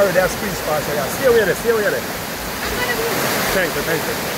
sorry, there's screen sponsor. Yeah, stay with it, stay it. Thank you, thank you.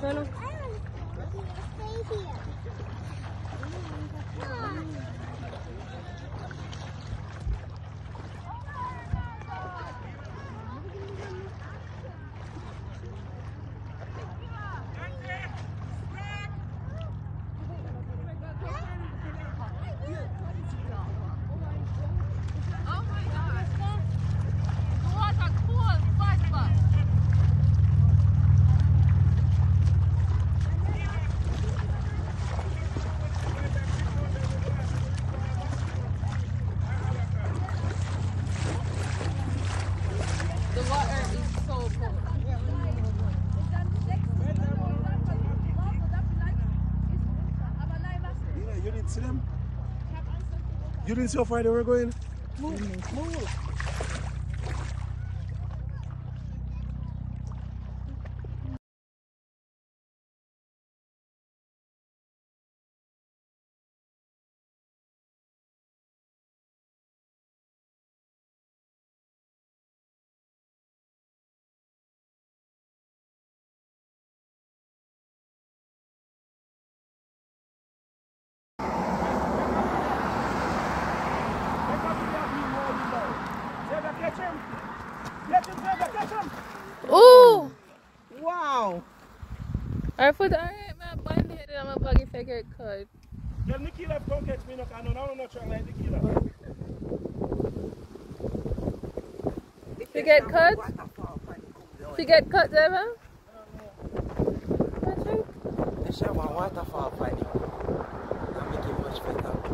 Turn You didn't see how far they were going? Ooh! Alright, food, alright, man. Blind headed, I'm a buggy figure could. Nikila, catch me, no, I don't know, like Nikila. You get cut? You get cut, Deva? Patrick? I shall want waterfall, Patrick. That make it much better.